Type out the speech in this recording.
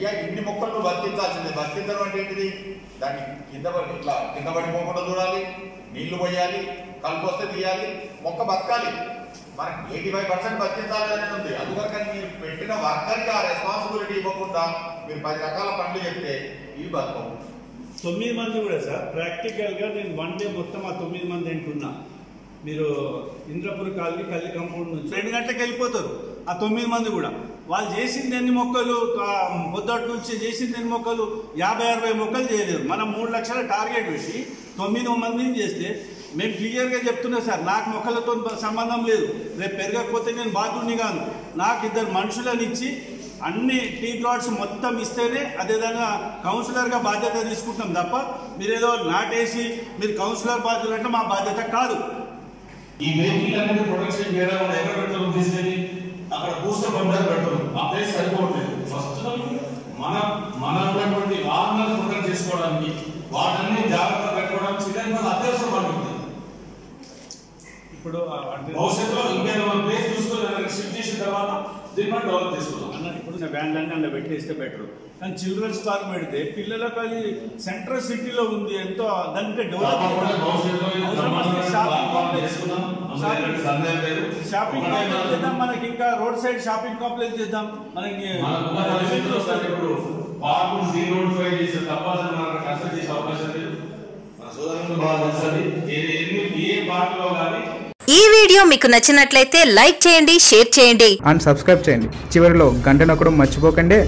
అయ్యా ఇన్ని మొక్కలు నువ్వు బతికించాల్సిందే. అంటే ఏంటిది? దాన్ని కింద ఇట్లా కింద పడిపోకుండా చూడాలి నీళ్ళు పోయాలి కలుపు వస్తే తీయాలి మొక్క బతకాలి. మనకి ఎయిటీ ఫైవ్ పర్సెంట్ బతికించాలి అనేది ఉంది అందుకని మీరు పెట్టిన వర్కర్కి ఆ రెస్పాన్సిబిలిటీ ఇవ్వకుండా మీరు పది రకాల పనులు చెప్తే ఇవి బతకం తొమ్మిది మంది కూడా సార్ ప్రాక్టికల్గా నేను వన్ డే మొత్తం ఆ తొమ్మిది మంది తింటున్నా మీరు ఇంద్రపురి కాలనీ కల్లి కంపౌండ్ నుంచి. రెండు గంటలకు వెళ్ళిపోతారు. ఆ తొమ్మిది మంది కూడా. వాళ్ళు చేసింది ఎన్ని మొక్కలు ఆ, పొద్దుటి నుంచి చేసింది ఎన్ని మొక్కలు? యాభై అరవై మొక్కలు చేయలేదు. మనం మూడు లక్షల టార్గెట్ పెట్టి తొమ్మిది మందిని చేస్తే మేము క్లియర్గా చెప్తున్నా సార్ నాకు మొక్కలతో సంబంధం లేదు. రేపు పెరగకపోతే నేను బాధ్యుని కాను. నాకు ఇద్దరు మనుషులను ఇచ్చి అన్ని టీ ప్లాట్స్ మొత్తం ఇస్తేనే అదేవిధంగా కౌన్సిలర్గా బాధ్యత తీసుకుంటాం తప్ప మీరేదో నాటేసి మీరు కౌన్సిలర్ బాధ్యత అంటే మా బాధ్యత కాదు. ఈ ప్రొడక్షన్ చేయడం ఎక్కడ పెడతారు? తీసుకెళ్ళి అక్కడ పూసిన పంపడానికి ఆ ప్లేస్ సరిపోవట్లేదు. ఫస్ట్ మన మన ఉన్నటువంటి వాహనాలు ప్రొటెక్ట్ చేసుకోవడానికి వాటన్ని జాగ్రత్తగా పెట్టుకోవడానికి చికెన్ వల్ల అత్యవసరం పడుతుంది. ఇప్పుడు భవిష్యత్తులో ఇంకేదైనా ప్లేస్ చూసుకొని షిఫ్ట్ చేసిన తర్వాత దీన్ని మనం డెవలప్ చేసుకుందాం అన్న ఇప్పుడు నా అందులో పెట్టేస్తే బెటర్ కానీ చిల్డ్రన్స్ పార్క్ పెడితే పిల్లలకు అది సెంట్రల్ సిటీలో ఉంది ఎంతో దానికి బ్రహ్మాండంగా షాపింగ్ కాంప్లెక్స్ చేద్దాం మనకి ఇంకా రోడ్ సైడ్ షాపింగ్ కాంప్లెక్స్ చేద్దాం. మనకి చేసే మనకు కన్సల్ట్ చేసే అవకాశం లేదు. మన సోదరులు బాగా తెలుసది ఏ ఎన్ని ఏ పార్కులో కానీ ఈ వీడియో మీకు నచ్చినట్లయితే లైక్ చేయండి షేర్ చేయండి. అండ్ సబ్స్క్రైబ్ చేయండి. చివరిలో గంట నొక్కడం మర్చిపోకండి.